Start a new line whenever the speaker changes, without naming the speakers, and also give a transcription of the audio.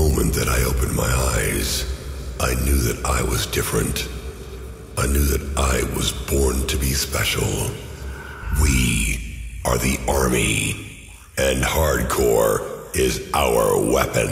moment that I opened my eyes, I knew that I was different. I knew that I was born to be special. We are the army, and hardcore is our weapon.